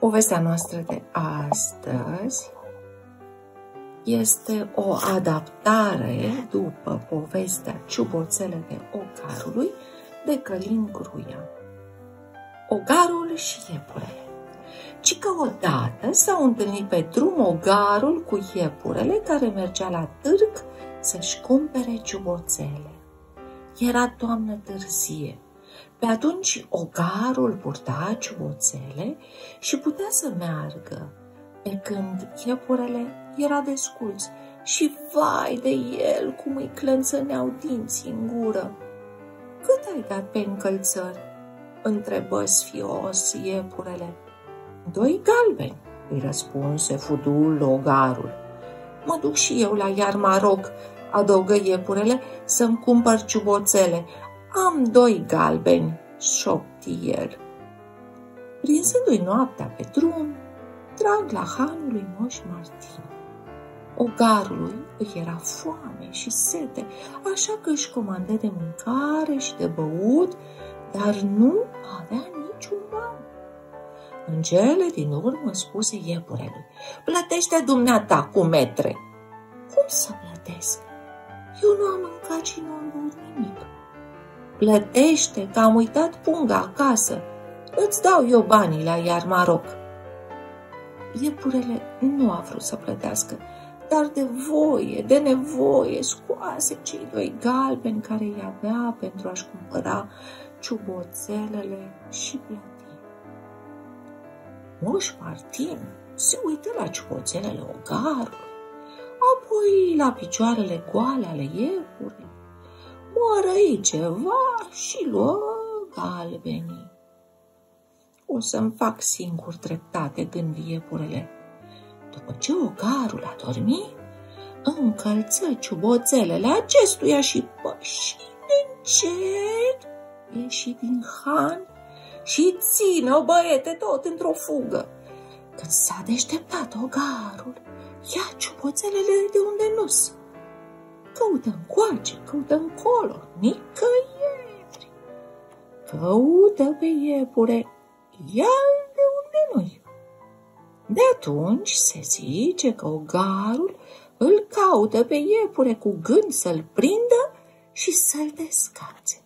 Povestea noastră de astăzi este o adaptare după povestea Ciuboțelele Ogarului de Călin Gruia. Ogarul și iepurele. Ci că odată s-au întâlnit pe drum ogarul cu iepurele care mergea la târg să-și cumpere ciuboțele. Era toamnă târzie. Pe atunci ogarul purta ciuboțele și putea să meargă, pe când iepurele era desculț și vai de el cum îi clănțăneau dinții în gură. Cât ai dat pe încălțări? întrebă sfios iepurele. Doi galbeni, îi răspunse fudul ogarul. Mă duc și eu la iar maroc, adăugă iepurele, să-mi cumpăr ciuboțele. Am doi galbeni, șopti el. Prinzându-i noaptea pe drum, trag la hanul lui Moș Martin. Ogarului îi era foame și sete, așa că își comandă de mâncare și de băut, dar nu avea niciun ban. În cele din urmă spuse iepurelui, plătește dumneata cu metre. Cum să plătesc? Eu nu am mâncat și nu am băut nimic. Plătește, că am uitat punga acasă. Îți dau eu banii la iar maroc. Iepurele nu a vrut să plătească, dar de voie, de nevoie, scoase cei doi galbeni care îi avea pentru a-și cumpăra ciuboțelele și plăti. Moș Martin se uită la ciuboțelele ogarului, apoi la picioarele goale ale iepurului, moară ceva și luă galbenii. O să-mi fac singur dreptate, gândi iepurele. După ce ogarul a dormit, încălță ciuboțelele acestuia și păși încet ieși din han și țină băiete tot într-o fugă. Când s-a deșteptat ogarul, ia ciuboțelele de unde nu -s. Căută încoace, căută încolo, nicăieri. Căută pe iepure, ia de unde nu-i. De atunci se zice că ogarul îl caută pe iepure cu gând să-l prindă și să-l descațe.